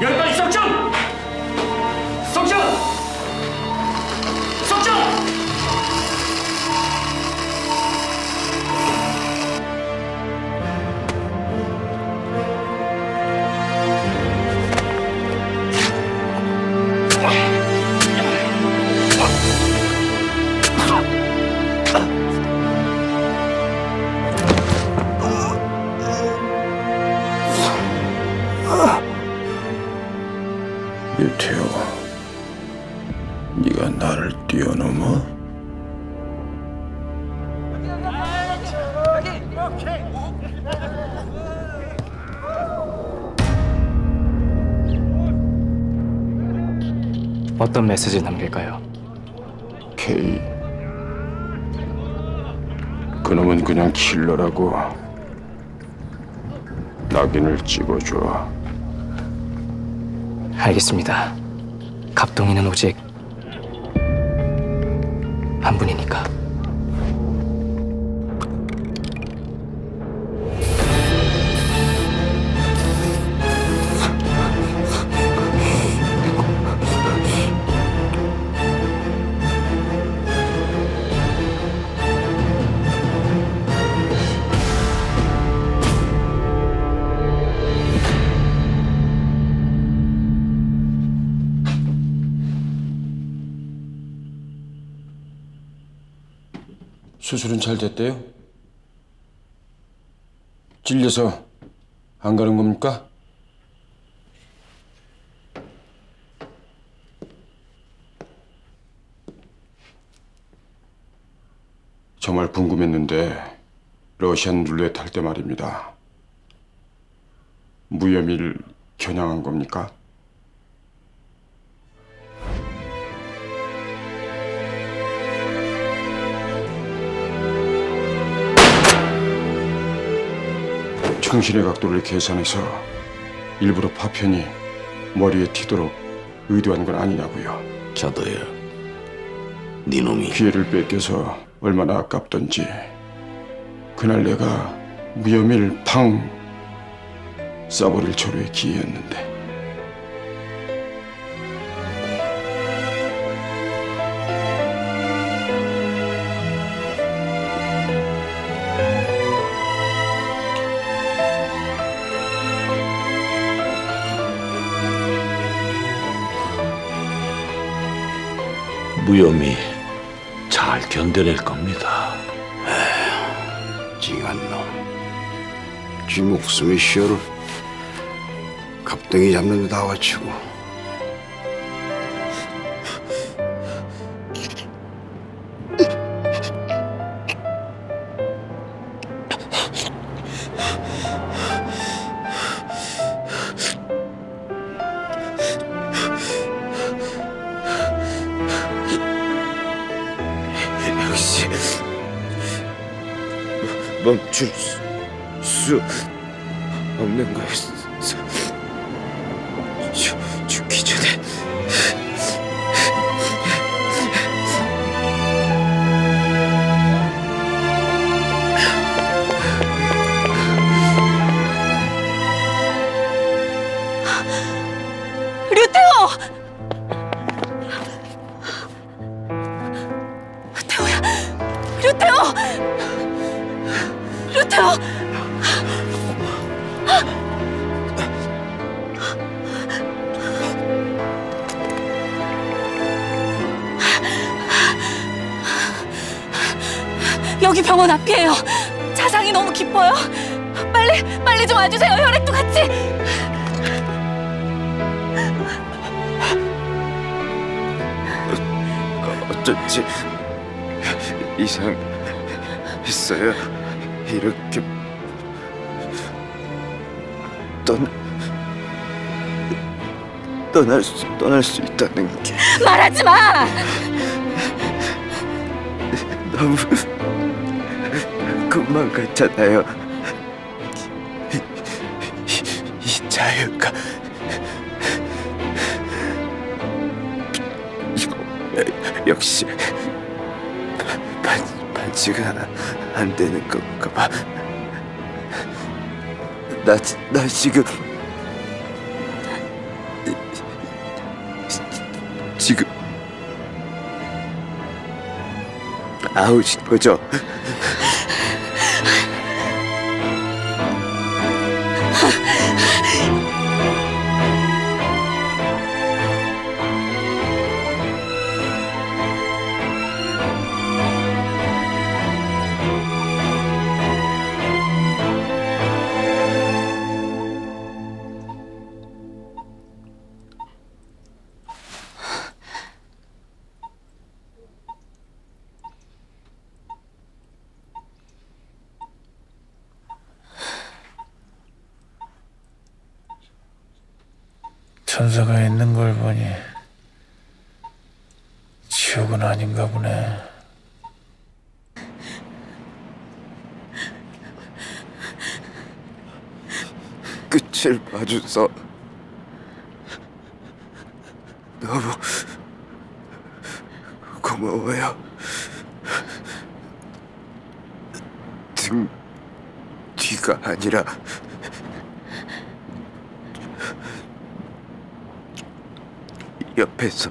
여기까지 석정! 유태호, 네가 나를 뛰어넘어? 어떤 메시지 남길까요? K. 그놈은 그냥 킬러라고. 낙인을 찍어줘. 알겠습니다. 갑동이는 오직 한 분이니까. 수술은 잘 됐대요? 찔려서 안 가는 겁니까? 정말 궁금했는데 러시안 룰렛 할 때 말입니다. 무혐의를 겨냥한 겁니까? 충신의 각도를 계산해서 일부러 파편이 머리에 튀도록 의도한 건 아니냐고요. 자더야, 네 놈이. 기회를 뺏겨서 얼마나 아깝던지. 그날 내가 무혐의를 팡 쏴버릴 초로의 기회였는데 무혐의 잘 견뎌낼 겁니다. 징한 놈. 쥐 목숨의 시어를 갑등이 잡는 데다 와치고 역시 멈출 수, 수 없는 거였어. 류태호! 류태호! 여기 병원 앞이에요. 자상이 너무 깊어요. 빨리, 빨리 좀 와주세요. 혈액도 같이. 어쩐지 이상 있어요. 이렇게 떠나 떠날 수 떠날 수 있다는 게 말하지 마. 너무 꿈만 같잖아요. 이, 이, 이 자유가 역시. 반, 반지가 안 되는 건가 봐. 나, 지- 나 지금 지- 지금 아웃인 거죠? 천사가 있는 걸 보니 지옥은 아닌가 보네. 끝을 봐줘서 너무 고마워요. 등 뒤가 아니라 옆에서